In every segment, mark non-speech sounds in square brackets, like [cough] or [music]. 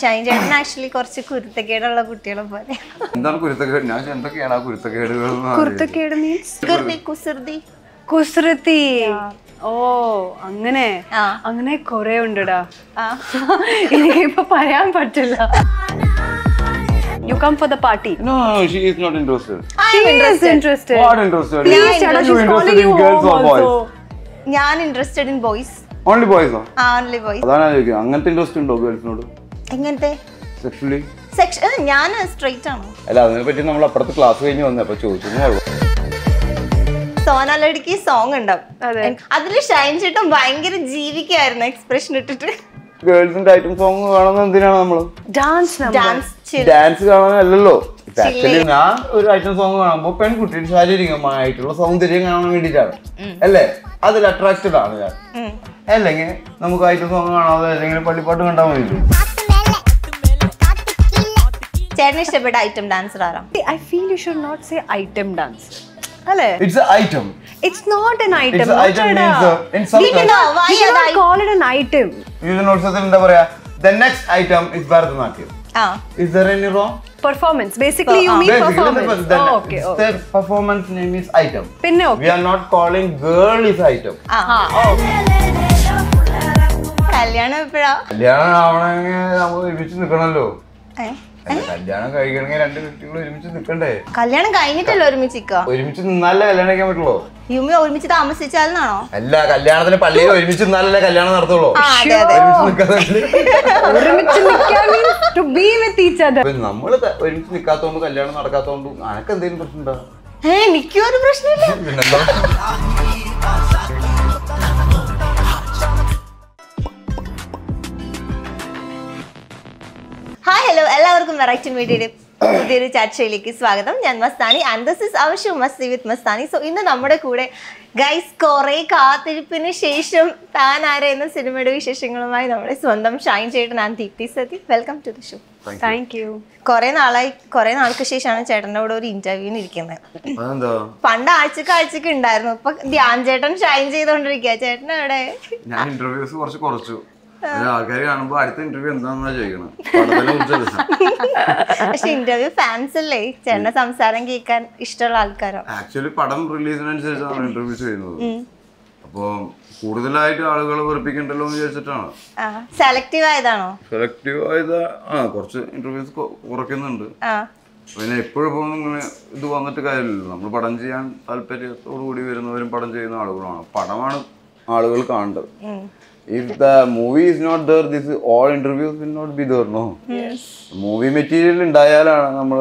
ഷൈൻ ചേട്ടൻ ആക്ച്വലി കുറച്ച് കുരുത്തക്കേടുള്ള കുട്ടികളെ പോലെ. എന്താണ് കുരുത്തക്കേട്? ഞാൻ എന്തൊക്കെയാണ് ആ കുരുത്തക്കേടുകൾ കുരുത്തക്കേട് മീൻസ് കുസൃതി. ഓ അങ്ങനെ. ആ. അങ്ങനെ കൊറേ ഉണ്ടടാ. എനിക്കിപ്പോ പറയാൻ പറ്റില്ല. You come for the party No, no, she is not interested. Interested What interested? Please, You Chada, she's interested calling in you girls home or boys? also. ഞാൻ interested in boys only boys ഓ ആ only boys അതാണ് ചോദിക്കുന്നത്. അങ്ങനത്തെ interest ഉണ്ടോ ഗേൾസിനോട് എങ്ങനത്തെ? Sexually section ഞാൻ straight ആണ്. അല്ല അതിനെ പറ്റി നമ്മൾ അപ്പുറത്ത് ക്ലാസ് കഴിഞ്ഞ് വന്നേ അപ്പൊ ചോദിച്ചു സോനാലടിക്ക് സോങ് ഉണ്ടാവും. അതിൽ അതിൽ ഷൈൻ ചേട്ടൻ ഭയങ്കര ജീവിക്കായിരുന്നു എക്സ്പ്രഷൻ ഇട്ടിട്ട്. ഗേൾസിന്റെ ഐറ്റം സോങ് കാണുന്നത് എന്തിനാണ് നമ്മൾ ഡാൻസ് ഡാൻസ് ഡാൻസ് കാണാനല്ലല്ലോ. ആക്ച്വലി ഞാൻ ഒരു ഐറ്റം സോങ് കാണുമ്പോൾ പെൺകുട്ടിയുടെ ശാരീരികമായിട്ടുള്ള സൗന്ദര്യം കാണാൻ വേണ്ടിയിട്ടാണ്. അല്ലേ? അതിൽ അട്രാക്റ്റഡ് ആണ് ഞാൻ. അല്ലെങ്കിൽ നമുക്ക് ഐറ്റം സോങ് കാണാതെ അല്ലെങ്കിൽ പള്ളിപ്പാട്ട് കണ്ടാൽ മതി ചേട്ടന് ഇഷ്ടപ്പെട്ട ഐറ്റം ഡാൻസർ ആരാ I feel you should not say item dance അല്ലേ it's item it's not an item It's an item means, uh, in some We can culture- know why we അത് cannot i- call it an item യുവജനോത്സവത്തിൽ എന്താ പറയാ the next item is Bharatanatyam ആ is there any wrong performance basically you Ah. mean performance the oh, okay oh. performance name is item പിന്നെ we okay are not calling girl is item ആ oh. കല്യാണം എപ്പോഴാ കല്യാണം ആവണമെങ്കിൽ നമ്മൾ ഒരുമിച്ച്? അല്ല, കല്യാണം കഴിക്കണമെങ്കിൽ രണ്ട് വ്യക്തികൾ ഒരുമിച്ച് നിൽക്കണ്ടേ? കല്യാണം കഴിഞ്ഞിട്ടല്ലോ ഒരുമിച്ച് നിൽക്കുക? ഒരുമിച്ച് നിന്നാലേ കല്യാണം കഴിക്കാൻ പറ്റുള്ളൂ. യുമി ഒരുമിച്ച് താമസിച്ചാലെന്നാണോ? അല്ല കല്യാണത്തിന് പള്ളിയിൽ ഒരുമിച്ച് നിന്നാലല്ലേ കല്യാണം നടത്തുള്ളൂ. നമ്മൾ ഒരുമിച്ച് നിൽക്കാത്തോണ്ട് കല്യാണം നടക്കാത്തോണ്ട് അനക്ക് എന്തെങ്കിലും പ്രശ്നം ഉണ്ടോ ഏ എനിക്കും ഒരു പ്രശ്നമില്ല. പിന്നെന്താ? ഹായ് ഹലോ എല്ലാവർക്കും വെറൈറ്റി മീഡിയയുടെ പുതിയൊരു ചർച്ചയിലേക്ക് സ്വാഗതം. ഞാൻ മസ്താനി ആൻഡ് ദിസ് ഇസ് അവശ്യ മസ്തി വിത്ത് മസ്താനി. സോ ഇന്ന് നമ്മുടെ കൂടെ ഗൈസ് കുറെ കാത്തിരിപ്പിന് ശേഷം താൻ ആര എന്ന സിനിമയുടെ വിശേഷങ്ങളുമായി നമ്മുടെ സ്വന്തം ഷൈൻ ചേട്ടൻ and Deepti Sathi welcome to the show thank you കുറെ നാളായി കുറെ നാൾക്ക് ശേഷമാണ് ചേട്ടനോട് കൂടെ ഒരു ഇന്റർവ്യൂവിന് ഇരിക്കുന്നത്. അതെന്താ? പണ്ട് ആഴ്ചക്ക് ആഴ്ചക്ക് ഉണ്ടായിരുന്നു. ഇപ്പൊ ധ്യാൻ ചേട്ടൻ ഷൈൻ ചെയ്തോണ്ടിരിക്കുക ചേട്ടൻ അവിടെ ഞാൻ ഇന്റർവ്യൂസ് കുറച്ച് കുറച്ചു. ആൾക്കാർ കാണുമ്പോ അടുത്ത ഇന്റർവ്യൂ എന്താണെന്നാ ചോദിക്കണം? പക്ഷെ ഇന്റർവ്യൂ ഫാൻസ് അല്ലേ? ചേട്ടന്റെ സംസാരം കേൾക്കാൻ ഇഷ്ടമുള്ള ആൾക്കാരോ? ആക്ച്വലി പടം റിലീസിനനുസരിച്ചാണ് ഇന്റർവ്യൂ ചെയ്യുന്നത്. അപ്പോ കൂടുതലായിട്ട് ആളുകളെ വെറുപ്പിക്കണ്ടല്ലോ എന്ന് വിചാരിച്ചിട്ടാണ്. സെലക്റ്റീവ് ആയതാണോ? സെലക്റ്റീവ് ആയത് ആ കുറച്ച് ഇന്റർവ്യൂസ് കുറയ്ക്കുന്നുണ്ട്. പിന്നെ എപ്പോഴും ഇങ്ങനെ ഇത് വന്നിട്ട് കാര്യമില്ലല്ലോ. നമ്മൾ പടം ചെയ്യാൻ താല്പര്യത്തോടു കൂടി വരുന്നവരും പടം ചെയ്യുന്ന ആളുകളാണ് പടമാണ് ആളുകൾ കാണേണ്ടത്. The movie is not there this all interviews will not be there no movie material ഉണ്ടായാലാണ് നമ്മൾ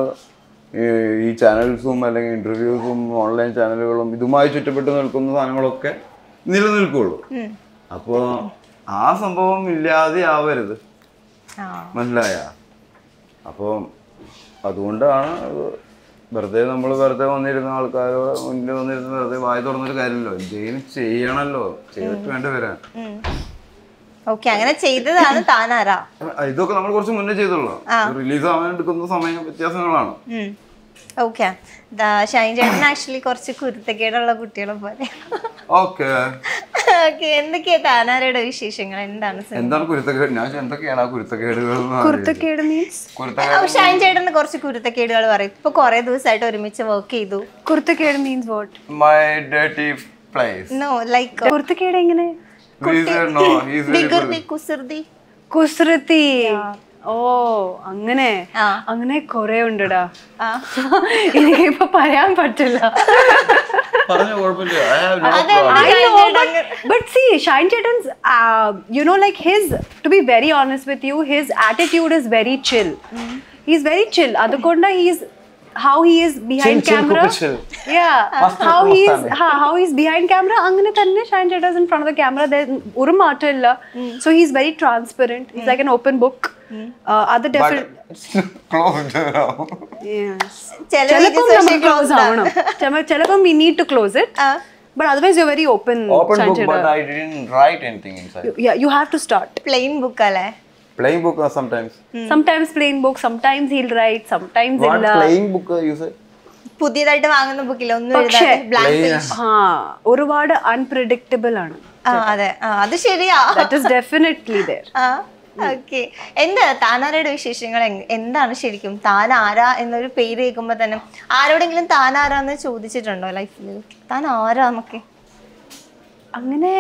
ഈ ചാനൽസും അല്ലെങ്കിൽ ഇന്റർവ്യൂസും ഓൺലൈൻ ചാനലുകളും ഇതുമായി ചുറ്റപ്പെട്ട് നിൽക്കുന്ന സാധനങ്ങളൊക്കെ നിലനിൽക്കുള്ളൂ. അപ്പോൾ ആ സംഭവം ഇല്ലാതെ ആവരുത്. മനസ്സിലായ? അപ്പോൾ അതുകൊണ്ടാണ് അത് വെറുതെ നമ്മൾ വെറുതെ വന്നിരുന്ന ആൾക്കാരോ മുന്നിൽ വന്നിരുന്ന വെറുതെ വായ തുറന്നൊരു കാര്യമില്ലല്ലോ. എന്തെങ്കിലും ചെയ്യണല്ലോ. ചെയ്തിട്ട് വേണ്ട വരാൻ ഓക്കെ അങ്ങനെ ചെയ്തതാണ് താനാരാ? ഇതൊക്കെ നമ്മൾ കുറച്ച് മുന്നേ ചെയ്തുള്ളൂ. റിലീസ് ആവാൻ എടുക്കുന്ന സമയ വ്യത്യാസങ്ങളാണ്. ഓക്കെ. ഷൈൻ ചേട്ടൻ ആക്ച്വലി കുറച്ച് കുരുത്തക്കേടുള്ള കുട്ടികളെ പോലെ. ഓക്കെ. എന്തൊക്കെയാ താനാരയുടെ വിശേഷങ്ങൾ? എന്താണ് എന്താണ് കുരുത്തക്കേട്? ഞാൻ എന്തൊക്കെയാണ് ആ കുരുത്തക്കേടുകൾ മീൻസ് കുരുത്തക്കേട് അപ്പൊ ഷൈൻ ചേട്ടന് കുറച്ച് കുരുത്തക്കേടുകൾ പറയും. ഇപ്പൊ കുറെ ദിവസമായിട്ട് ഒരുമിച്ച് വർക്ക് ചെയ്തു. കുരുത്തക്കേട് മീൻസ് വാട്ട് മൈ ഡേറ്റി പ്ലേസ് നോ ലൈക്ക് കുരുത്തക്കേട് എങ്ങനെ? കുസൃതി കുസൃതി ഓ അങ്ങനെ. അങ്ങനെ കൊറേ ഉണ്ടടാ ആ എനിക്കിപ്പോ പറയാൻ പറ്റില്ല but, see, Shine Chetan's, uh, you know, like his, to be very honest with you, his attitude is very chill. He's very chill. Adakonda, he's how he is behind chin, camera. Chin yeah. how he is ha, how he's behind camera. Angane tanne shine does in front of the camera. There's oru matter. So he's very transparent. He's hmm. like an open book. Mm. Uh, other definite. [laughs] closed now. Yes. Telecom close avanam. Telecom we need to close it. Uh. But otherwise, you're very open. Open book, but I didn't write anything inside. You, yeah, you have to start. Plain book, ala. Playing book or sometimes. Hmm. Sometimes plain book, sometimes he'll write, sometimes What he'll. uh, playing book you say? പുതിയതായിട്ട് വാങ്ങുന്ന ബുക്കിൽ ഒന്നും പക്ഷേ, എഴുതാതെ blank Plain. Page ആ ഒരുപാട് unpredictable ആണ് ആ അതെ അത് ശരിയാ that is definitely there okay എന്താ താനാരയുടെ വിശേഷങ്ങൾ എന്താണ് ശരിക്കും താൻ ആരാ എന്നൊരു പേര് കേൾക്കുമ്പോ തന്നെ ആരോടെങ്കിലും താൻ ആരാന്ന് ചോദിച്ചിട്ടുണ്ടോ ലൈഫിൽ താൻ ആരാന്നൊക്കെ അങ്ങനെ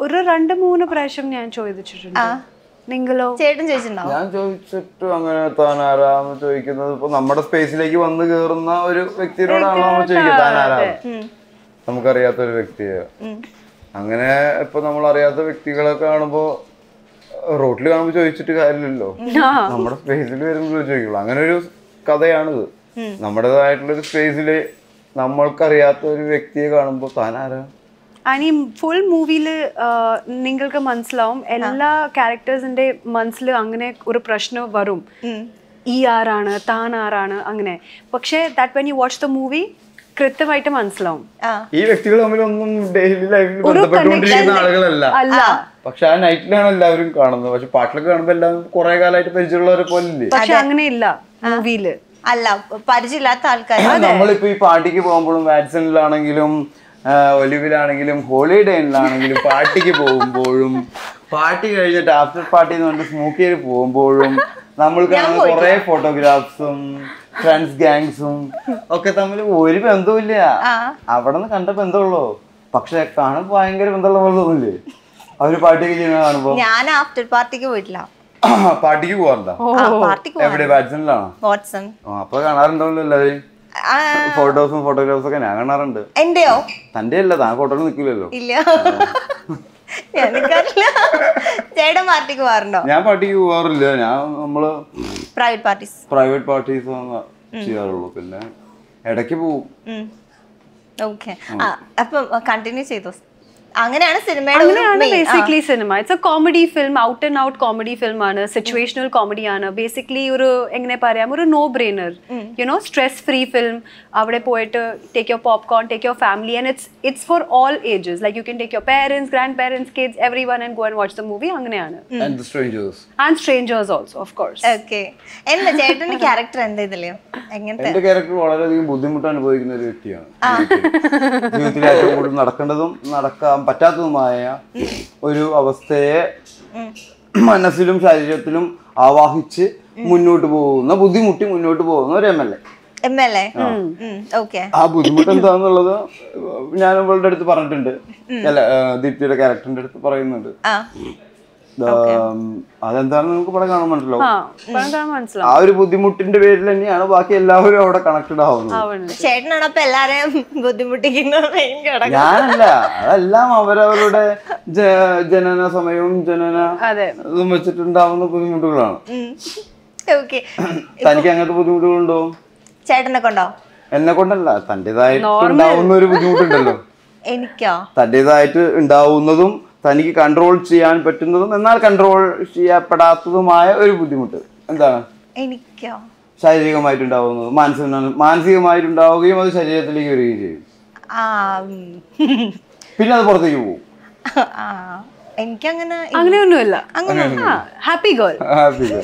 ഒരു രണ്ട് മൂന്ന് പ്രാവശ്യം ഞാൻ ചോദിച്ചിട്ടുണ്ട് നിങ്ങളോ? ചേട്ടൻ ചോദിച്ചിട്ടുണ്ടോ? ഞാൻ ചോദിച്ചിട്ട് അങ്ങനെ താനാരാന്ന് ചോദിക്കുന്നത് ഇപ്പൊ നമ്മുടെ സ്പേസിലേക്ക് വന്ന് കേറുന്ന ഒരു വ്യക്തിയോടാണല്ലോ നമ്മൾ ആരാന്ന് നമുക്കറിയാത്ത ഒരു വ്യക്തിയെ. അങ്ങനെ ഇപ്പൊ നമ്മൾ അറിയാത്ത വ്യക്തികളെ കാണുമ്പോ റോട്ടിൽ കാണുമ്പോൾ ചോദിച്ചിട്ട് കാര്യമില്ലല്ലോ. നമ്മുടെ സ്പേസിൽ വരുമ്പോൾ ചോദിക്കുള്ളൂ. അങ്ങനെ ഒരു കഥയാണിത് നമ്മുടേതായിട്ടുള്ള ഒരു സ്പേസിൽ നമ്മൾക്കറിയാത്ത ഒരു വ്യക്തിയെ കാണുമ്പോൾ താൻ ആരാ ആൻഡ് ഈ ഫുൾ മൂവിയിൽ നിങ്ങൾക്ക് മനസ്സിലാവും. എല്ലാ ക്യാരക്ടേഴ്സിന്റെ മനസ്സിൽ അങ്ങനെ ഒരു പ്രശ്നം വരും. ഈ ആരാണ് താൻ ആരാണ് അങ്ങനെ. പക്ഷേ that when you watch the movie കൃത്യമായിട്ട് മനസ്സിലാവും. ഈ വ്യക്തികൾ തമ്മിലൊന്നും ഡെയിലി ലൈഫിൽ ബന്ധപ്പെട്ടുകൊണ്ടിരിക്കുന്ന ആളുകളല്ല. അല്ല. പക്ഷെ ആ നൈറ്റിലാണ് എല്ലാവരും കാണുന്നത്. പക്ഷെ പാട്ടിലൊക്കെ കാണുമ്പോൾ എല്ലാവരും കുറെ കാലമായിട്ട് പരിചയമുള്ളവരെ പോലെ ഇല്ലേ പക്ഷെ അങ്ങനെയില്ല മൂവിയിൽ. അല്ല പരിചയമില്ലാത്ത ആൾക്കാർ നമ്മളിപ്പോ ഈ പാർട്ടിക്ക് പോകുമ്പോഴും വാറ്റ്സണിലാണെങ്കിലും ഒലിവിലാണെങ്കിലും ഹോളിഡേയിലാണെങ്കിലും പാർട്ടിക്ക് പോകുമ്പോഴും പാർട്ടി കഴിഞ്ഞിട്ട് ആഫ്റ്റർ പാർട്ടി എന്ന് പറഞ്ഞിട്ട് സ്മോക്ക് ചെയ്ത് പോകുമ്പോഴും നമ്മൾ കാണുന്ന കുറെ ഫോട്ടോഗ്രാഫ്സും ഫ്രണ്ട്സ് ഗാങ്സും ഒക്കെ തമ്മിൽ ഒരു ബന്ധവുമില്ല. അവിടെ നിന്ന് കണ്ട ബന്ധമുള്ളൂ. പക്ഷെ കാണുമ്പോ ഭയങ്കര ബന്ധമുള്ള പോലെ തോന്നില്ലേ? അവർ പാർട്ടിയൊക്കെ ചെയ്യുന്ന കാണുമ്പോ? ഞാൻ ആഫ്റ്റർ പാർട്ടിക്ക് പോയിട്ടില്ല. പാർട്ടിക്ക് പാർട്ടിക്ക് എവിടെ? വാട്സണിലാണോ? വാട്സൺ. അപ്പൊ കാണാറുണ്ടാവല്ലോ എല്ലാവരും ഫോട്ടോസും ഫോട്ടോഗ്രാഫ്സും ഒക്കെ ഞാൻ കാണാറുണ്ട്. എന്റെയോ? തന്റെ അല്ല താൻ ഫോട്ടോ നിൽക്കില്ലല്ലോ ഇല്ല. എനിക്കറിയില്ല ചേട്ടൻ പാർട്ടിക്ക് പോകാറുണ്ടോ? ഞാൻ പാർട്ടിക്ക് പോകാറില്ല. ഞാൻ നമ്മൾ പ്രൈവറ്റ് പാർട്ടീസ് പ്രൈവറ്റ് പാർട്ടീസ് ചെയ്യാറുള്ളൂ. പിന്നെ ഇടയ്ക്ക് പോവും. ഓക്കെ അപ്പം കണ്ടിന്യൂ ചെയ്തു? അങ്ങനെയാണ്. Basically cinema it's a comedy film out and out comedy film ആണ്. സിറ്റുവേഷണൽ കോമഡി ആണ്. ബേസിക്കലി ഒരു എങ്ങനെ പറയാം ഒരു no brainer you know stress free film അവിടെ പോയിട്ട് take your popcorn take your family and it's it's for all ages like you can take your parents grandparents kids everyone and go and watch the movie അങ്ങനെയാണ്. And the strangers and strangers also of course okay എന്താ ചേട്ടന്റെ character എന്താ ഇതിൽ? എങ്ങനത്തെ? എന്റെ character വളരെയധികം ബുദ്ധിമുട്ട് അനുഭവിക്കുന്ന ഒരു വ്യക്തിയാണ് ജീവിതത്തിൽ. ഏറ്റവും കൂടുതൽ നടക്കേണ്ടതും നടക്കാൻ പറ്റാത്തതുമായ ഒരു അവസ്ഥയെ മനസ്സിലും ശരീരത്തിലും ആവാഹിച്ച് മുന്നോട്ട് പോകുന്ന ബുദ്ധിമുട്ടി മുന്നോട്ട് പോകുന്ന ഒരു എം എൽ എ ആ. ബുദ്ധിമുട്ട് എന്താന്നുള്ളത് ഞാൻ ഇവളുടെ അടുത്ത് പറഞ്ഞിട്ടുണ്ട്. അല്ല ദീപ്തിയുടെ ക്യാരക്ടറിന്റെ അടുത്ത് പറയുന്നുണ്ട്. അതെന്താണെന്ന് നമുക്ക് പടം കാണാൻ മനസ്സിലാവും. ആ ഒരു ബുദ്ധിമുട്ടിന്റെ പേരിൽ തന്നെയാണ് ബാക്കി എല്ലാവരും അവിടെ കണക്റ്റഡ് ആവുന്നത്. ചേട്ടനാണ് അപ്പൊ എല്ലാരെയും ബുദ്ധിമുട്ടിക്കുന്ന മെയിൻ ഘടകം. ഞാനല്ല അതെല്ലാം അവരവരുടെ ജനന സമയവും ജനന അതെ. ഇതും വെച്ചിട്ടുണ്ടാവുന്ന ബുദ്ധിമുട്ടുകളാണ്. ഓക്കെ [clears throat] തനിക്ക് അങ്ങനത്തെ ബുദ്ധിമുട്ടുകളുണ്ടോ? ചേട്ടനെ കൊണ്ടോ? എന്നെ കൊണ്ടല്ല തന്റേതായിട്ട് ഉണ്ടാവുന്ന ഒരു ബുദ്ധിമുട്ടുണ്ടല്ലോ. എനിക്കോ? തന്റേതായിട്ട് ഉണ്ടാവുന്നതും തനിക്ക് കൺട്രോൾ ചെയ്യാൻ പറ്റുന്നതും എന്നാൽ കൺട്രോൾ ചെയ്യപ്പെടാത്തതുമായ ഒരു ബുദ്ധിമുട്ട്. എന്താണ്? എനിക്കോ? ശാരീരികമായിട്ടുണ്ടാവുന്നത്. മാനസിക മാനസികമായിട്ടുണ്ടാവുകയും അത് ശരീരത്തിലേക്ക് വരികയും ചെയ്യും. ആ. പിന്നെ അത് പുറത്തേക്ക് പോകും. ആ എനിക്കങ്ങനെ അങ്ങനെയൊന്നുമില്ല. Happy girl. Happy girl.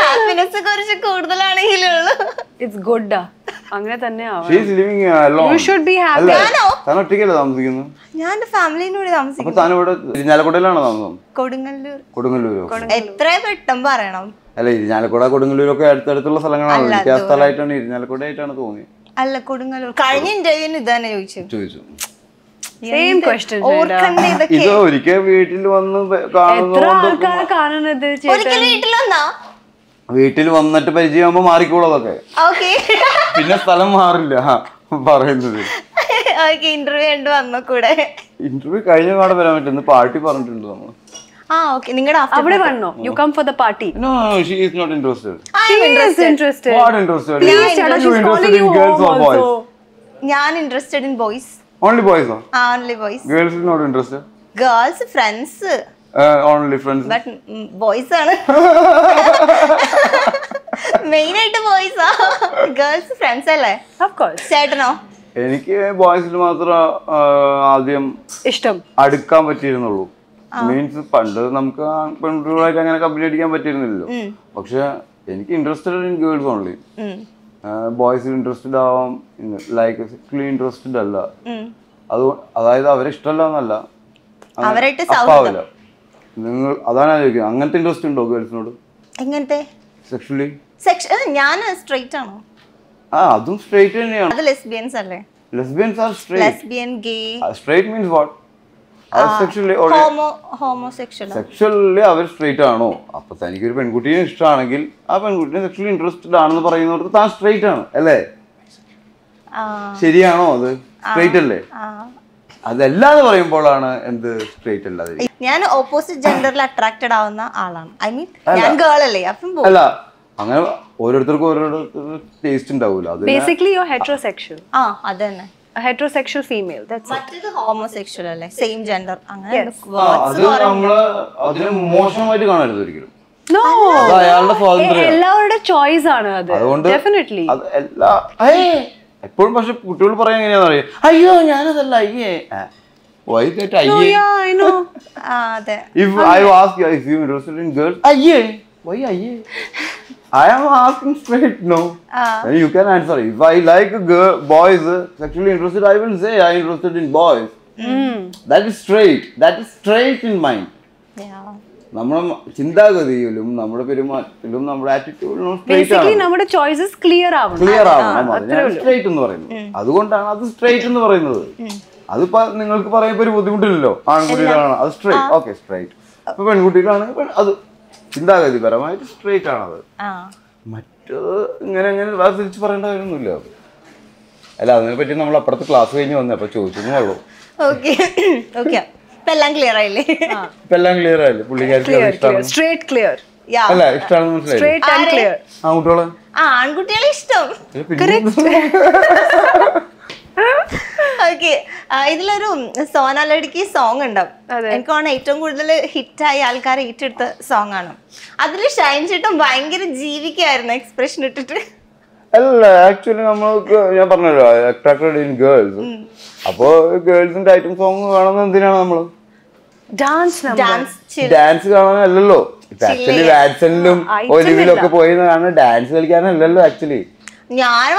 Happiness കുറച്ച് കൂടുതലാണെങ്കിലുള്ളൂ. ഇറ്റ്സ് ഗുഡ് അങ്ങനെ തന്നെ ആവണം. She is living alone. You should be happy. അല്ലേ? താൻ ഒറ്റയ്ക്കല്ലേ താമസിക്കുന്നത്? ഞാൻ ഫാമിലിനോട് താൻ ഇവിടെ ഇരിഞ്ഞാലക്കുടയിലാണോ താമസം? കൊടുങ്ങല്ലൂർ. കൊടുങ്ങല്ലൂരോ? എത്ര പെട്ടെന്ന് പറയണം. അല്ല ഇരിഞ്ഞാലക്കുട കൊടുങ്ങല്ലൂരൊക്കെ അടുത്തടുത്തുള്ള സ്ഥലങ്ങളാണ്. എനിക്ക് ആ സ്ഥലമായിട്ടാണ് ഇരിഞ്ഞാലക്കുട ആയിട്ടാണ് തോന്നി അല്ല കൊടുങ്ങല്ലൂർ. കഴിഞ്ഞ ഇന്റർവ്യൂവിന് ഇതാണ് ചോദിച്ചു ചോദിച്ചു. സെയിം ക്വസ്റ്റ്യൻ ഓർക്കണ്ടേ ഇതൊക്കെ? ഇത് ഒരിക്കൽ വീട്ടിൽ വന്ന് കാണുന്നത് വന്നിട്ട് പരിചയമാകുമ്പോ മാറിക്കോളൂ അതൊക്കെ. പിന്നെ സ്ഥലം മാറില്ല പറയുന്നത്. ഇന്റർവ്യൂ കണ്ട് വന്ന കൂടെ? ഇന്റർവ്യൂ കഴിഞ്ഞ പാടെ വരാൻ പറ്റും പാർട്ടി പറഞ്ഞിട്ടുണ്ട് നമ്മൾ. ആ ഓക്കെ നിങ്ങളുടെ അവിടെ വന്നോ? You come for the party no she is not interested interested what interested Please, ചേട്ടാ, she's calling you home also. ഞാൻ interested in boys only ബോയ്സോ only boys girls interest not interested girls friends only friends but boys ആണ്. Main ആയിട്ട് ബോയ്സാ girls friends അല്ലേ? Of course ചേട്ടനോ? എനിക്ക് ബോയ്സിൽ മാത്രം ആദ്യം ഇഷ്ടം. അടുക്കാൻ പറ്റിയിരുന്നുള്ളൂ. മീൻസ് പണ്ട് നമുക്ക് പെൺകുട്ടികളായിട്ട് അങ്ങനെ കമ്പനി അടിക്കാൻ പറ്റിയിരുന്നില്ലല്ലോ. പക്ഷെ എനിക്ക് ഇൻട്രസ്റ്റഡ് ഇൻ ഗേൾസ് ഓൺലി. ബോയ്സിൽ ഇൻട്രസ്റ്റഡ് ആവാം ലൈക്ക് സെക്ലി ഇൻട്രസ്റ്റഡ് അല്ല. അത് അതായത് അവരെ ഇഷ്ടമല്ല എന്നല്ല. അപ്പാവില്ല. നിങ്ങൾ അതാണ് ആലോചിക്കുന്നത് അങ്ങനത്തെ ഇൻട്രസ്റ്റ് ഉണ്ടോ ഗേൾസിനോട് എങ്ങനത്തെ? സെക്ഷലി സെക്ഷൻ ഞാൻ സ്ട്രൈറ്റ് ആണോ? ആ അതും സ്ട്രൈറ്റ് തന്നെയാണ്. അത് ലെസ്ബിയൻസ് അല്ലേ? Lesbians are straight lesbian gay straight means what sexually our straight ആണോ? അപ്പൊ തനിക്ക് ഒരു പെൺകുട്ടിയെ ഇഷ്ടമാണെങ്കിൽ ആ പെൺകുട്ടിയെ സെക്ഷലി ഇൻട്രസ്റ്റഡ് ആണെന്ന് പറയുന്നവർക്ക് താൻ സ്ട്രേറ്റ് ആണ് അല്ലേ? ശരിയാണോ അത്? സ്ട്രേറ്റ് അല്ലേ? അതല്ലാതെ പറയുമ്പോഴാണ് എന്ത് സ്ട്രേറ്റ് അല്ലാതെ ഞാൻ ഓപ്പോസിറ്റ് ജെൻഡറിൽ അട്രാക്റ്റഡ് ആവുന്ന ആളാണ്. ഐ മീൻ ഞാൻ ഗേൾ അല്ലേ അപ്പം അല്ല അങ്ങനെ ഓരോരുത്തർക്കും ഓരോരുത്തർ ടേസ്റ്റ് ഉണ്ടാവൂല. അത് ബേസിക്കലി യു ഹെറ്ററോസെക്ഷൽ ആ അത് ഹെട്രോസെക്ഷൽ ഫീമെയിൽ മറ്റേത് ഹോമോസെക്ഷൽ അല്ലേ? സെയിം ജെൻഡർ അങ്ങനെ അത് നമ്മൾ അതിനെ മോശമായിട്ട് കാണരുത് ഒരിക്കലും. എല്ലാവരുടെ ചോയ്സ് ആണ് അത്. ഡെഫിനറ്റ്ലി! എപ്പോഴും പക്ഷെ കുട്ടികൾ പറയാൻ എങ്ങനെയാന്ന് അറിയാം? അയ്യോ ഞാനതല്ല അയ്യേ. വൈകിട്ട് അയ്യേ? ഐ വാസ് ആ അതെ. If I ask you if you are you? why? I am asking straight no. Then you can answer. If I like a girl, boys uh, sexually interested, I will say I am interested in boys. Mm. That is straight. That is straight in mind. Yeah. നമ്മുടെ ചിന്താഗതിയിലും നമ്മുടെ പെരുമാറ്റത്തിലും നമ്മുടെ ആറ്റിറ്റ്യൂഡിലും നമ്മുടെ choices clear ആവണം clear ആവണം straight എന്ന് പറയുന്നത് അതുകൊണ്ടാണ് അത് സ്ട്രേറ്റ് എന്ന് പറയുന്നത് അതിപ്പോ നിങ്ങൾക്ക് പറയുമ്പോ ഒരു ബുദ്ധിമുട്ടില്ലല്ലോ ആൺകുട്ടികളാണ് അത് സ്ട്രേറ്റ് ഓക്കെ സ്ട്രേറ്റ് ഇപ്പൊ പെൺകുട്ടികളാണെങ്കിൽ പെൺ- അത് ചിന്താഗതിപരമായിട്ട് സ്ട്രേറ്റ് ആണത്. മറ്റത് ഇങ്ങനെ ഇങ്ങനെ വേർതിരിച്ച് പറയേണ്ട കാര്യമൊന്നുമില്ല അത്. അല്ല അതിനെ പറ്റി നമ്മൾ അപ്പുറത്ത് ക്ലാസ് കഴിഞ്ഞ് വന്നേ അപ്പൊ ചോദിച്ചെന്നേ ഉള്ളൂ. എല്ലാം ക്ലിയർ ആയില്ലേ? ഇപ്പൊ എല്ലാം ക്ലിയർ ആയില്ലേ? പുള്ളിക്കാർക്ക് അത് ഇഷ്ടമാണ് സ്ട്രേറ്റ് ക്ലിയർ യാ അല്ല ഇഷ്ടമാണെന്ന് മനസ്സിലായി സ്ട്രേറ്റ് ആൻഡ് ആരെ? ക്ലിയർ ആൺകുട്ടികളെ ഇഷ്ടം. [laughs] ഇതിലൊരു സോനാലടിക്ക് സോങ് ഉണ്ട്. അതെ. എനിക്ക് തോന്നുന്നു ഏറ്റവും കൂടുതൽ ഹിറ്റായി ആൾക്കാർ ഏറ്റെടുത്ത സോങ് ആണ്. അതിൽ ഷൈൻ ചിട്ടും ഭയങ്കര ജീവിക്കായിരുന്നു എക്സ്പ്രഷൻ ഇട്ടിട്ട്. അല്ല ആക്ച്വലി നമ്മൾക്ക് ഞാൻ പറഞ്ഞല്ലോ അട്രാക്റ്റഡ് ഇൻ ഗേൾസ് അപ്പോ ഗേൾസിന്റെ ഐറ്റം സോങ് കാണുന്നത് എന്തിനാണ് നമ്മൾ? ഡാൻസ് നമ്പർ ഡാൻസ് ഡാൻസ് കാണാനല്ലല്ലോ. ആക്ച്വലി വാറ്റ്സണിലും Item ഒലിവിലും ഒക്കെ പോയി കാണുന്നത് ഡാൻസ് കളിക്കാനല്ലല്ലോ ആക്ച്വലി ഞാൻ.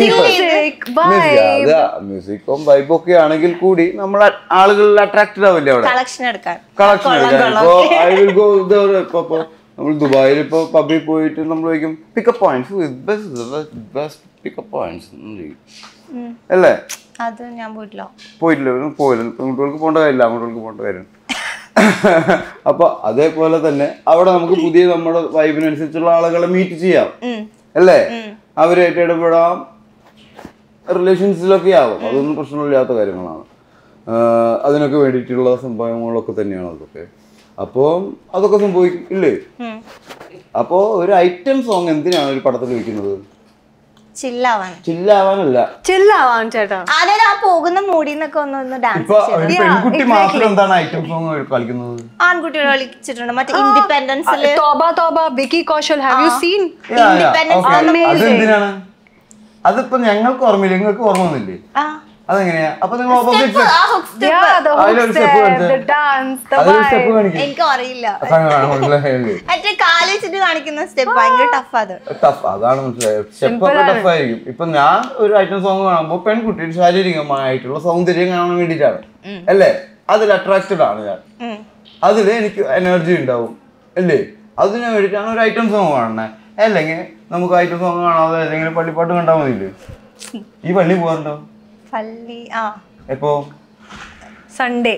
Music, vibe. മ്യൂസിക്കും വൈബും ഒക്കെ ആണെങ്കിൽ കൂടി നമ്മൾ ആളുകളിൽ അട്രാക്റ്റഡ് ആവില്ലേ അവിടെ? കളക്ഷൻ എടുക്കാൻ. കളക്ഷൻ എടുക്കാൻ. ഐ വിൽ ഗോ ഇപ്പൊ ഇപ്പൊ നമ്മൾ ദുബായിൽ ഇപ്പൊ പബ്ബിൽ പോയിട്ട് നമ്മൾ വയ്ക്കും pickup points best pickup points അല്ലേ? അത് ഞാൻ പോയിട്ടില്ല. പോയിട്ടില്ല. പോയില്ല. പെൺകുട്ടികൾക്ക് പോകേണ്ട കാര്യമില്ല. ആൺകുട്ടികൾക്ക് പോകേണ്ട കാര്യം. അപ്പൊ അതേപോലെ തന്നെ അവിടെ നമുക്ക് പുതിയ നമ്മുടെ വൈബിനനുസരിച്ചുള്ള ആളുകളെ മീറ്റ് ചെയ്യാം. അല്ലേ? അവരായിട്ട് ഇടപെടാം റിലേഷൻസിലൊക്കെ ആവും. അതൊന്നും പ്രശ്നമില്ലാത്ത കാര്യങ്ങളാണ്. അതിനൊക്കെ വേണ്ടിയിട്ടുള്ള സംഭവങ്ങളൊക്കെ തന്നെയാണ് അതൊക്കെ. അപ്പോ അതൊക്കെ സംഭവിക്കും ഇല്ലേ? അപ്പോൾ ഒരു ഐറ്റം സോങ് എന്തിനാണ് ഒരു പടത്തിൽ വെക്കുന്നത്? ചില്ലാവാൻ. ചില്ലാവാനല്ല. ചില്ലാവാൻ ചേട്ടാ. അതായത് ആ പോകുന്ന മൂടിന്നൊക്കെ ഒന്ന് ഒന്ന് ഡാൻസ് ഇപ്പൊ ഒരു പെൺകുട്ടി മാത്രം എന്താണ് ഐറ്റം സോങ് കളിക്കുന്നത്? ആൺകുട്ടികൾ കളിച്ചിട്ടുണ്ട്. മറ്റേ ഇൻഡിപെൻഡൻസിൽ Tauba Tauba Vicky Kaushal have you seen independence. അതിപ്പോ ഞങ്ങൾക്ക് ഓർമ്മയില്ല. നിങ്ങൾക്ക് ഓർമ്മ വന്നില്ലേ? ആ. അതെങ്ങനെയാ? അപ്പൊ നിങ്ങൾ. എനിക്ക് അറിയില്ല മറ്റേ കാണിക്കുന്ന സ്റ്റെപ്പ് ഭയങ്കര ടഫ് അത്. ടഫ് അതാണ് മനസ്സിലായത്. സ്റ്റെപ്പ് ഒക്കെ ടഫ് ആയിരിക്കും. ഇപ്പൊ ഞാൻ ഒരു ഐറ്റം സോങ് കാണുമ്പോൾ പെൺകുട്ടി ശാരീരികമായിട്ടുള്ള സൗന്ദര്യം കാണാൻ വേണ്ടിട്ടാണ് അല്ലേ? അതിൽ അട്രാക്റ്റഡ് ആണ് ഞാൻ. അതിൽ എനിക്ക് എനർജി ഉണ്ടാവും. അല്ലേ? അതിന് വേണ്ടിട്ടാണ് ഒരു ഐറ്റം സോങ് കാണുന്നത് അല്ലെങ്കിൽ നമുക്ക് ഐറ്റം സോങ് കാണാതെ ഏതെങ്കിലും പള്ളിപ്പാട്ട് കണ്ടാൽ മതിയില്ലേ? ഈ പള്ളി പോകാറുണ്ടോ? പള്ളി ആ. എപ്പോ? സൺഡേ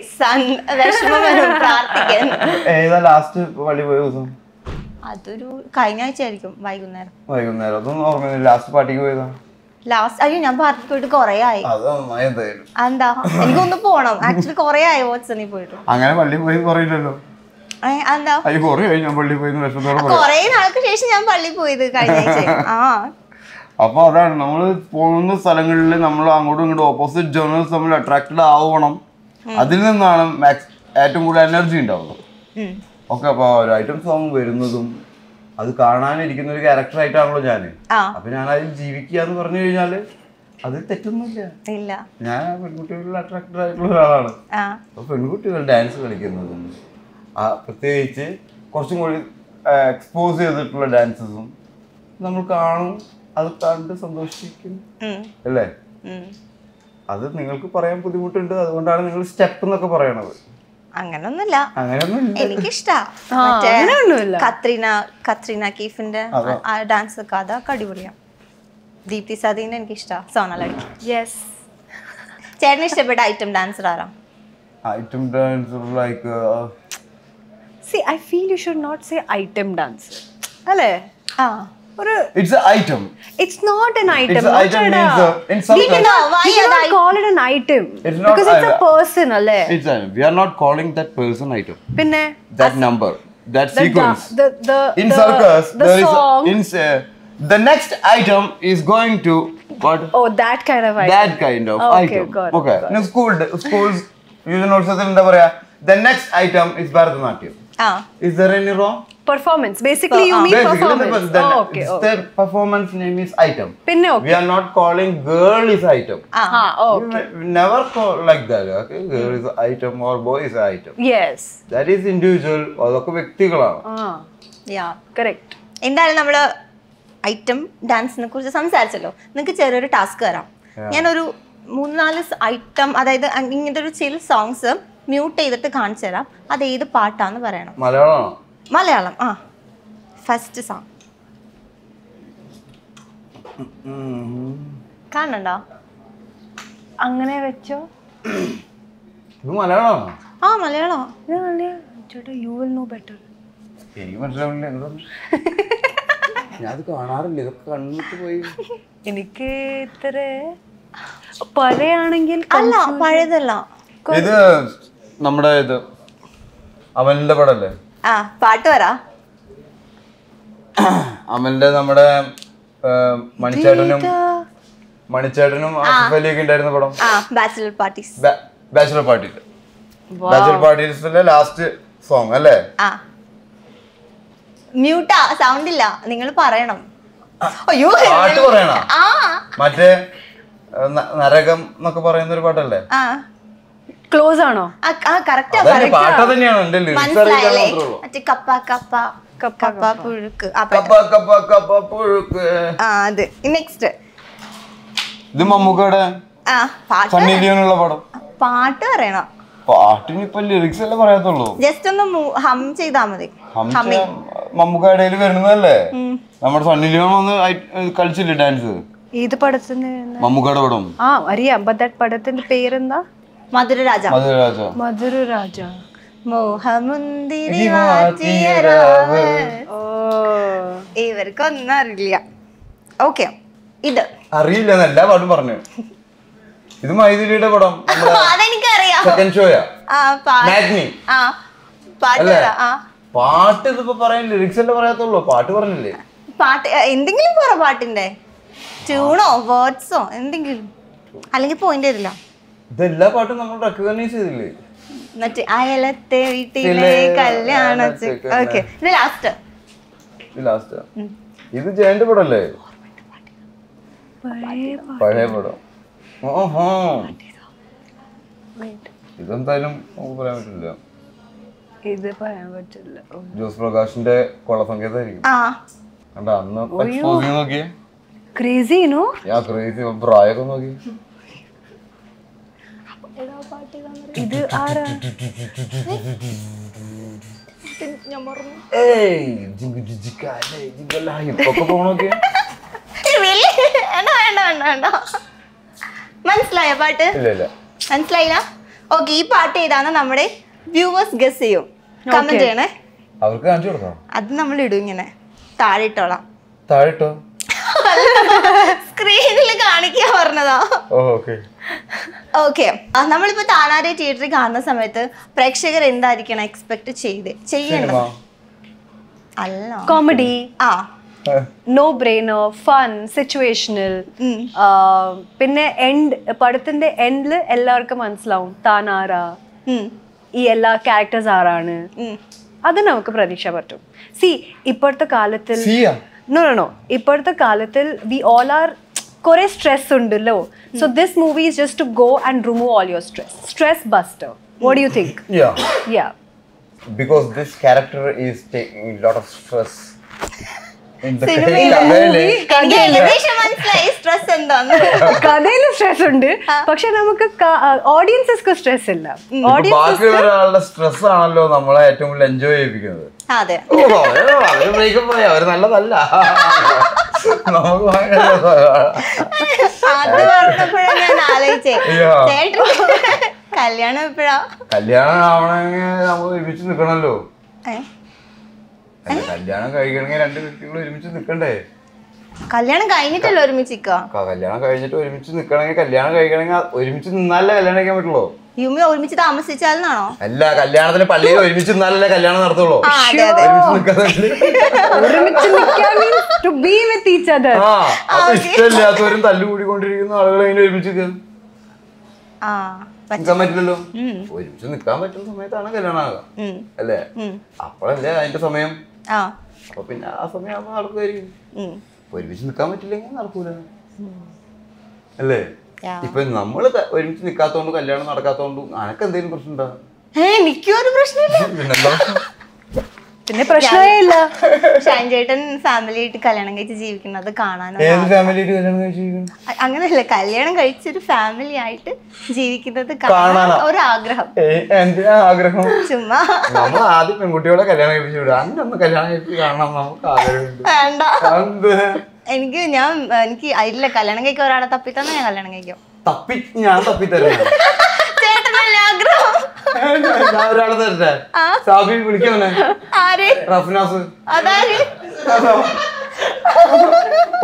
ഏതാ ലാസ്റ്റ് പള്ളി പോയ ദിവസം? അതൊരു കഴിഞ്ഞ ആഴ്ച ആയിരിക്കും വൈകുന്നേരം. വൈകുന്നേരം. അതൊന്നും ഓർമ്മയില്ല. ലാസ്റ്റ് പാർട്ടിക്ക് പോയതാ? ലാസ്റ്റ് അയ്യോ ഞാൻ പാർട്ടിക്ക് പോയിട്ട് കൊറേ ആയി. എന്താ എനിക്കൊന്ന് പോണം. ആക്ച്വലി കൊറേ ആയി വാട്സണിൽ പോയിട്ട്. അങ്ങനെ പള്ളി പോയി പറയില്ലല്ലോ. ഏ, എന്താ അയ്യോ കുറേ ആയി ഞാൻ പള്ളി പോയി വിഷമത്തോടെ പറയാം. കൊറേ നാൾക്ക് ശേഷം ഞാൻ പള്ളി പോയത് കഴിഞ്ഞ ആഴ്ച. ആ. അപ്പൊ അതാണ് നമ്മൾ പോകുന്ന സ്ഥലങ്ങളിൽ നമ്മൾ അങ്ങോട്ടും ഇങ്ങോട്ടും ഓപ്പോസിറ്റ് ജേണൽസ് തമ്മിൽ അട്രാക്റ്റഡ് ആവണം. അതിൽ നിന്നാണ് മാക്സ് ഏറ്റവും കൂടുതൽ എനർജി ഉണ്ടാവുന്നത്. ഓക്കെ അപ്പൊ ഒരു ഐറ്റം സോങ് വരുന്നതും അത് കാണാനിരിക്കുന്ന ഒരു ക്യാരക്ടർ ആയിട്ടാണല്ലോ ഞാൻ അപ്പൊ ഞാൻ അതിൽ ജീവിക്കുക എന്ന് പറഞ്ഞു കഴിഞ്ഞാൽ അത് തെറ്റൊന്നുമില്ല. ഞാൻ പെൺകുട്ടികളിൽ അട്രാക്റ്റഡ് ആയിട്ടുള്ള ഒരാളാണ്. ആ. അപ്പോൾ പെൺകുട്ടികൾ ഡാൻസ് കളിക്കുന്നതും ആ പ്രത്യേകിച്ച് കുറച്ചും കൂടി എക്സ്പോസ് ചെയ്തിട്ടുള്ള ഡാൻസസും നമ്മൾ കാണും. അത് കണ്ട് സന്തോഷിക്കും. അല്ലേ? അത് നിങ്ങൾക്ക് പറയാൻ ബുദ്ധിമുട്ടുണ്ട്. അതുകൊണ്ടാണ് നിങ്ങൾ സ്റ്റെപ്പ് എന്നൊക്കെ പറയണത്. അങ്ങനൊന്നുമില്ല. എനിക്കിഷ്ടാ. കത്രീന കത്രീന കീഫിന്റെ ഡാൻസ് ഒക്കെ. അതൊക്കെ അടിപൊളിയാ. ദീപ്തി സദീനെ എനിക്കിഷ്ടാ. സോണലടിക്ക് യെസ് ചേട്ടന് ഇഷ്ടപ്പെട്ട ഐറ്റം ഡാൻസർ ആരാ? Item dancer like see I feel you should not say item dancer അല്ലേ? ആ. ഒരു it's item It's not an item. It's an item Noted. means, uh, in some we culture- cannot, Why we an cannot item? call it an item because it's a person, അല്ലേ it's we are not calling that person item പിന്നെ that number that the sequence the the in circus the there is song. a, in uh, the next item is going to what oh, that kind of item. that kind of Oh, okay, item got it, okay got in school schools യുവജനോത്സവത്തിൽ എന്താ പറയാ the next item is Bharatanatyam is there any wrong performance basically you mean performance okay performance name is item പിന്നെ we are not calling girl is item ആ okay never call like that okay girl is item or boy is item yes that is individual അതൊക്കെ വ്യക്തികളാണ്. ആ യാ correct എന്തായാലും നമ്മൾ item ഡാൻസിനെ കുറിച്ച് സംസാരിച്ചല്ലോ. നിങ്ങൾക്ക് ചെറിയൊരു ടാസ്ക് തരാം. ഞാൻ ഒരു മൂന്ന് നാല് ഐറ്റം അതായത് ഇങ്ങനത്തെ ഒരു ചിൽ സോങ്സ് മ്യൂട്ട് ചെയ്തിട്ട് കാണിച്ചു തരാം. അത് ഏത് പാട്ടാന്ന് പറയണം? മലയാളമാണ്? മലയാളം ആ. ഫസ്റ്റ് സോങ് കാണണ്ടോ അങ്ങനെ വെച്ചോ? ആ മലയാളം. ചേട്ടാ യു വിൽ നോ ബെറ്റർ എനിക്ക് മനസ്സിലാവില്ല എന്താ? ഞാൻ അത് കാണാറില്ല ഇതൊക്കെ കണ്ടിട്ട് പോയി. എനിക്ക് ഇത്ര പഴയാണെങ്കിൽ അല്ല പഴയതല്ല. ഇത് നമ്മുടെ ഇത് അമലിന്റെ പടല്ലേ ആ പാട്ട് വരാ അമലിന്റെ നമ്മുടെ മണിച്ചേട്ടനും മണിച്ചേട്ടനും ആസിഫ് അലിയൊക്കെ ഉണ്ടായിരുന്ന പടം. ആ bachelor parties bachelor party bachelor പാർട്ടീസിന്റെ last song അല്ലേ? ആ. മ്യൂട്ടാ സൗണ്ട് ഇല്ല. നിങ്ങൾ പറയണം. അയ്യോ പാട്ട് പറയണ. ആ. മറ്റേ നരകം എന്നൊക്കെ പറയുന്ന ഒരു പാട്ടല്ലേ? ആ. ക്ലോസ് ആണോ? ആ, കറക്റ്റാ മനസ്സിലായല്ലേ? മറ്റേ കപ്പ കപ്പ കപ്പ പുഴുക്ക്. ആ കപ്പ കപ്പ കപ്പ പുഴുക്ക്. ആ അത്. നെക്സ്റ്റ് ഇത് മമ്മൂക്കയുടെ പാട്ട്? പറയണം? പാട്ടിന് ഇപ്പൊ ലിറിക്സ് അല്ലേ പറയാത്തുള്ളൂ. ജസ്റ്റ് ഒന്ന് ഹം ചെയ്താ മതി. ഹംസ മമ്മൂക്ക ഇടയിൽ വരുന്നതല്ലേ? നമ്മുടെ സണ്ണി ലിയോൺ വന്ന് ഐ- കളിച്ചില്ലേ ഡാൻസ് ഏത് പടത്തിന് മമ്മൂക്കയുടെ പടം. ആ അറിയാം. ബട്ട് ദാറ്റ് പടത്തിന്റെ പേരെന്താ? മധുര രാജ മധുരരാജ. മധുര രാജ മോഹമുന്തിരി മാറ്റിയ രാവ്. ഓ. ഇവർക്കൊന്നും അറിയില്ല ഓക്കെ ഇത്. അറിയില്ല എന്നല്ല എല്ലാ പാട്ടും പറഞ്ഞു. ഇത് മൈഥിലിയുടെ പടം. [laughs] സെക്കൻഡ് ഷോയാ ആ പാട്ട് മാഗ്നി. ആ പാട്ട് ആ. പാട്ട് ഇതിപ്പോ പറയാൻ ലിറിക്സ് അല്ലേ പറയാത്തുള്ളൂ? പാട്ട് പറഞ്ഞില്ലേ? പാട്ട് എന്തെങ്കിലും പറ പാട്ടിന്റെ. ട്യൂണോ വേർഡ്സോ എന്തെങ്കിലും. അല്ലെങ്കിൽ പോയിന്റ് തരില്ല. ഇതെല്ലാ പാട്ടും നമ്മൾ റെക്കഗ്നൈസ് ചെയ്തില്ലേ? മറ്റേ അയലത്തെ വീട്ടിലെ കല്യാണ ഓക്കെ ഇത് ലാസ്റ്റ് ഇത് ലാസ്റ്റ് ഇത് ജയന്റെ പടല്ലേ? പഴയ പടം. ഓഹോ ഇതെന്തായാലും നമുക്ക് പറയാൻ പറ്റില്ല. ഇത് പറയാൻ പറ്റില്ല. ജോസ് പ്രകാശിന്റെ കണ്ട അന്ന് എക്സ്പോസ് നോക്കിയേ. ക്രേസി നോ ഞാൻ ക്രേസി പ്രായൊക്കെ നോക്കി. ഇത് ആരാ? ഏയ് പോണോക്കെ? വേണ്ട വേണ്ട വേണ്ട വേണ്ട മനസ്സിലായോ പാട്ട്? ഇല്ല ഇല്ല. മനസ്സിലായില്ല? ഓക്കെ ഈ പാട്ട് ഏതാണ് നമ്മുടെ വ്യൂവേഴ്സ് ഗസ് ചെയ്യും. കമന്റ് ചെയ്യണേ. അവർക്ക് കാണിച്ചു കൊടുക്കാം. അത് നമ്മൾ ഇടും ഇങ്ങനെ. താഴെ ഇട്ടോളാം. താഴെട്ടോ സ്ക്രീനിൽ കാണിക്കാൻ പറഞ്ഞതാ. ഓക്കെ. നമ്മളിപ്പോ താനാരെ തിയേറ്ററിൽ കാണുന്ന സമയത്ത് പ്രേക്ഷകർ എന്തായിരിക്കണം എക്സ്പെക്ട് ചെയ്ത് ചെയ്യേണ്ടത്? അല്ല. കോമഡി ആ. നോ ബ്രെയിനർ ഫൺ സിറ്റുവേഷണൽ പിന്നെ എൻഡ് പടത്തിന്റെ എൻഡിൽ എല്ലാവർക്കും മനസ്സിലാവും താനാറ ഈ എല്ലാ ക്യാരക്ടേഴ്സ് ആരാണ്. അത് നമുക്ക് പ്രതീക്ഷ പറ്റും. സി ഇപ്പോഴത്തെ കാലത്തിൽ നോ നോ നോ ഇപ്പോഴത്തെ കാലത്തിൽ വി ഓൾ ആർ കുറെ സ്ട്രെസ് ഉണ്ടല്ലോ. So this movie is just to go and remove all your stress stress buster what you think yeah yeah because this character is taking a lot of stress. സിനിമയിൽ കഥയിൽ stress [laughs] ഉണ്ട്. പക്ഷെ നമുക്ക് ഓഡിയൻസസ്ക്ക് stress ഇല്ല. ഒരാളുടെ stress ആണല്ലോ നമ്മളെ ഏറ്റവും കൂടുതൽ എൻജോയ് ചെയ്യിപ്പിക്കുന്നത്. അതെ. അവർ നല്ലതല്ല. നമുക്ക്. അത് പറഞ്ഞപ്പോഴാ ഞാൻ ആലോചിച്ചേ. അയ്യോ. ചേട്ടൻ കല്യാണം എപ്പോഴാ? കല്യാണം ആവണമെങ്കിൽ നമ്മൾ ഒരുമിച്ച് നിൽക്കണല്ലോ കല്യാണം കഴിക്കണമെങ്കിൽ രണ്ട് വ്യക്തികൾ ഒരുമിച്ച് നിൽക്കണ്ടേ? കല്യാണം കഴിഞ്ഞിട്ടല്ലോ ഒരുമിച്ച് കല്യാണം കഴിഞ്ഞിട്ട് ഒരുമിച്ച് നിൽക്കണമെങ്കിൽ കല്യാണം കഴിക്കണമെങ്കിൽ ഒരുമിച്ച് നിന്നാലേ കല്യാണം കഴിക്കാൻ പറ്റുള്ളൂ? യുമി ഒരുമിച്ച് താമസിച്ചാലെന്നാണോ? അല്ല കല്യാണത്തിന് പള്ളിയിൽ ഒരുമിച്ച് നിന്നാലല്ലേ കല്യാണം നടത്തുള്ളൂ. ഇഷ്ടമില്ലാത്തവരും തല്ലുകൂടിക്കൊണ്ടിരിക്കുന്ന ആളുകളെ ഒരുമിച്ച് നിൽക്കാൻ പറ്റില്ലല്ലോ? ഒരുമിച്ച് നിൽക്കാൻ പറ്റുന്ന സമയത്താണ് കല്യാണം ആകുക അല്ലേ. അപ്പോഴല്ലേ അതിന്റെ സമയം? അപ്പൊ പിന്നെ ആ സമയം നടക്കുമായിരിക്കും. ഒരുമിച്ച് നിൽക്കാൻ പറ്റില്ലെങ്കിൽ നടക്കൂല. അല്ലേ. ഇപ്പൊ നമ്മൾ ഒരുമിച്ച് നിൽക്കാത്തോണ്ട് കല്യാണം നടക്കാത്തോണ്ടും അനക്ക് എന്തെങ്കിലും പ്രശ്നം ഉണ്ടാകും എനിക്കൊരു പ്രശ്നമില്ല. [laughs] പിന്നെന്താ? പിന്നെ പ്രശ്നമേ ഇല്ല ഷാൻചേട്ടൻ ഫാമിലി ആയിട്ട് കല്യാണം കഴിച്ച് ജീവിക്കുന്നത് കാണാനും ഏത് ഫാമിലിയിട്ട് കല്യാണം കഴിച്ചിരിക്കുന്നു അ- അങ്ങനെയല്ല. കല്യാണം കഴിച്ചൊരു ഫാമിലി ആയിട്ട് ജീവിക്കുന്നത് കാണാൻ? ഒരാഗ്രഹം. ആഗ്രഹം? ചുമ്മാ. നമ്മൾ ആദ്യം പെൺകുട്ടികളെ കല്യാണം കഴിപ്പിച്ചു വിടുക. കല്യാണം കഴിപ്പിച്ച് കാണണം നമുക്ക് ആഗ്രഹമുണ്ട്. വേണ്ട. എനിക്ക് ഞാൻ എനിക്ക് അതിലെ കല്യാണം കഴിക്കാൻ ഒരാളെ തപ്പിത്തന്നെ ഞാൻ കല്യാണം കഴിക്കും. തപ്പി ഞാൻ തപ്പി തരുന്നു ചേട്ടനല്ല ആഗ്രഹം ഞാൻ ഒരാളെ തരട്ടെ? സാബി വിളിക്കണേ ആര്? റഫ്നാസ്. അതാര്?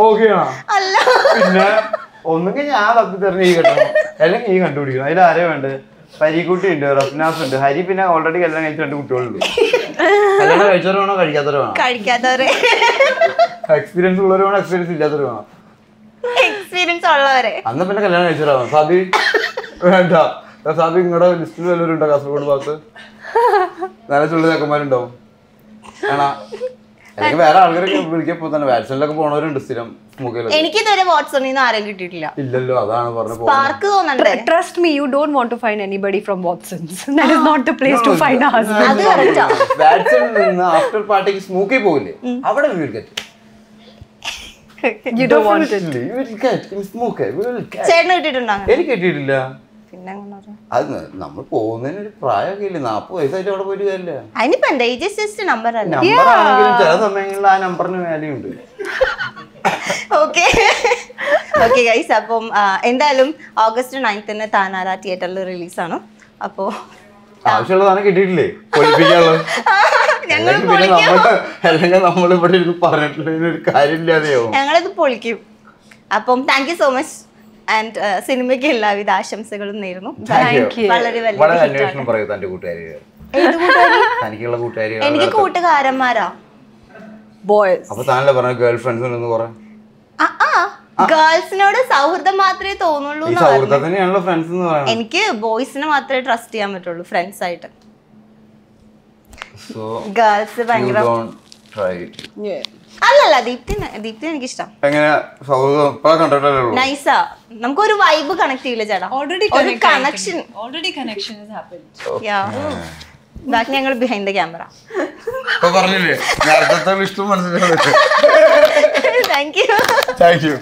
ഓക്കെയാണോ അല്ല. പിന്നെ ഒന്നുകിൽ ഞാൻ തപ്പി തരണ ഈ കെട്ടണം അല്ലെങ്കിൽ ഈ കണ്ടുപിടിക്കണം. അതിൽ ആരെയാ വേണ്ടത്? പരീക്കുട്ടി ഉണ്ട് റഫ്നാസ് ഉണ്ട് ഹരി പിന്നെ ഓൾറെഡി കല്യാണം കഴിച്ച രണ്ട് കുട്ടികളുണ്ട്. കല്യാണം കഴിച്ചവർ വേണോ കഴിക്കാത്തവർ വേണോ കഴിക്കാത്തവരെ. എക്സ്പീരിയൻസ് ഉള്ളവർ വേണോ എക്സ്പീരിയൻസ് ഇല്ലാത്തവർ വേണോ എക്സ്പീരിയൻസ് ഉള്ളവരെ. അന്ന് പിന്നെ കല്യാണം കഴിച്ചവരാണോ? സാബി വേണ്ട. സാബി നിങ്ങളുടെ ലിസ്റ്റിൽ വല്ലവരും ഉണ്ടോ കാസർഗോഡ് ഭാഗത്ത്? നല്ല ചുള്ള ചെക്കന്മാരുണ്ടാവും. ആണോ? അല്ലെങ്കിൽ വേറെ ആൾക്കാരൊക്കെ വിളിക്കപ്പോ തന്നെ വാക്സിനിലൊക്കെ പോണവരുണ്ട് സ്ഥിരം എനിക്കിതുവരെ വാട്സപ്പിൽ നിന്ന് ആരെയും കിട്ടിയിട്ടില്ല. ഇല്ലല്ലോ അതാണ് പറഞ്ഞ park തോന്നണ്ടേ? Trust me you don't want to find anybody from Watsons that is not the place to find a husband അത് കറക്റ്റാ വാക്സിനിൽ നിന്ന് ആഫ്റ്റർ പാർട്ടിക്ക് സ്മൂക്കി പോകില്ലേ അവിടെ വീട് കെട്ടി യു ഡോണ്ട് വാണ്ട് സ്മൂക്ക് ചേട്ടന് കിട്ടിയിട്ടുണ്ടോ അങ്ങനെ? എനിക്ക് കിട്ടിയിട്ടില്ല. പിന്നെ അങ്ങനെ അത് നമ്മൾ പോകുന്നതിന് ഒരു പ്രായമൊക്കെ ഇല്ലേ നാപ്പത് വയസ്സായിട്ട് അവിടെ പോയിട്ട് കാര്യമില്ല. അതിനിപ്പോ എന്താ? ഏജ് ജസ്റ്റ് നമ്പർ അല്ല? നമ്പർ ആണെങ്കിലും ചില സമയങ്ങളിൽ ആ നമ്പറിന് വാല്യൂ ഉണ്ട് ഓക്കെ ഓക്കെ ഗൈസ് അപ്പം എന്തായാലും ഓഗസ്റ്റ് നയൻത്തിന് താനാര തിയേറ്ററിൽ റിലീസാണ് അപ്പോ ആവശ്യമുള്ള സാധനം കിട്ടിയിട്ടില്ലേ? അല്ലെങ്കിൽ നമ്മൾ ഇവിടെ ഇരുന്ന് പറഞ്ഞിട്ടുണ്ടെങ്കിൽ ഒരു കാര്യമില്ലാതെയാവും. ഞങ്ങളിത് പൊളിക്കും. അപ്പം thank you so much and സിനിമയ്ക്ക് എല്ലാവിധ ആശംസകളും നേരുന്നു. വളരെ വലിയ വളരെ അന്വേഷണം പറയൂ തന്റെ കൂട്ടുകാരി. ഏത് കൂട്ടുകാരി? തനിക്കുള്ള കൂട്ടുകാരി എനിക്ക് കൂട്ടുകാരന്മാരാ? ബോയ്സ് അപ്പൊ താനല്ലേ പറഞ്ഞ ഗേൾ ഫ്രണ്ട്സ് ഉണ്ടെന്ന് ആ ആ. ഗേൾസിനോട് സൗഹൃദം മാത്രമേ തോന്നുള്ളൂ എനിക്ക് ബോയ്സിനെ മാത്രമേ ട്രസ്റ്റ് ചെയ്യാൻ പറ്റുള്ളൂ ഫ്രണ്ട്സ് ആയിട്ട്. സോ ഗേൾസ് ഭയങ്കര ട്രൈ അല്ലല്ല ദീപ്തി ദീപ്തി എനിക്കിഷ്ടം. എങ്ങനെ? സൗഹൃദം? ഇപ്പൊ കണ്ടിട്ടല്ലേ ഉള്ളൂ. നൈസാ നമുക്കൊരു വൈബ് കണക്ട് ചെയ്യില്ല ചേട്ടാ? ഓൾറെഡി ഒരു already connection Already connection has happened. ബാക്കി ഞങ്ങൾ ബിഹൈൻഡ് ദ ക്യാമറ ഇപ്പൊ പറഞ്ഞില്ലേ? നേരത്തെ ഇഷ്ടം മനസ്സിലാവും താങ്ക് യു താങ്ക് യു